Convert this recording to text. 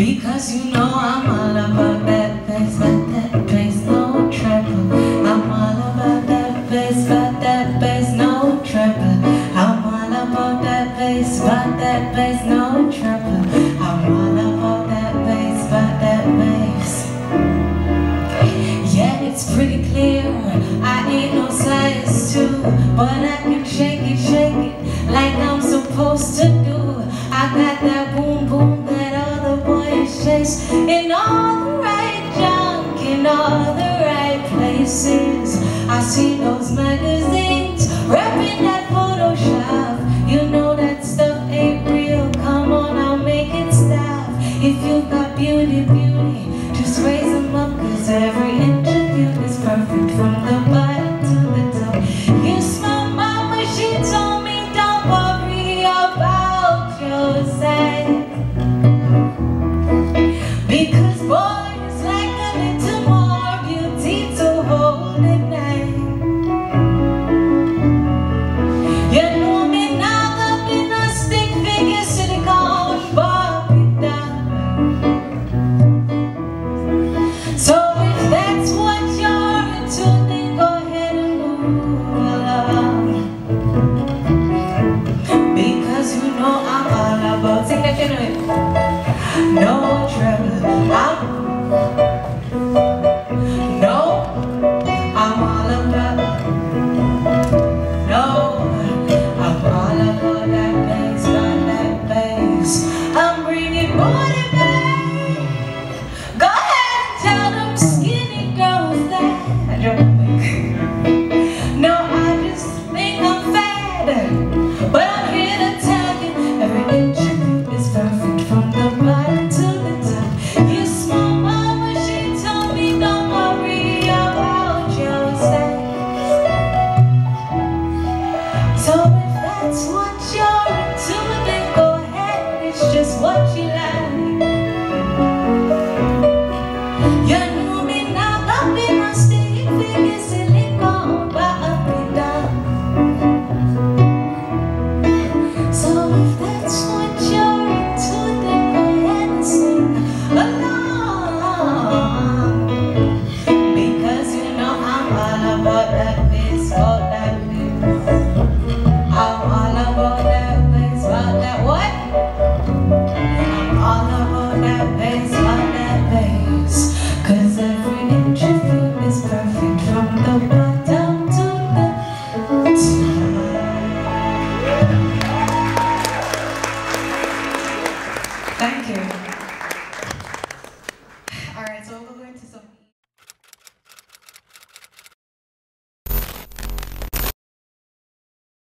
Because you know I'm all about that face, but that face, no trouble. I'm all about that face, but that face, no trouble. I'm all about that face, but that face, no trouble. I'm all about that face, but that face. Yeah, it's pretty clear, I ain't no size two, but I can shake it, shake it, like I'm supposed to in all the right junk, in all the right places. I see those magazines wrapping No trouble. I'm that bed.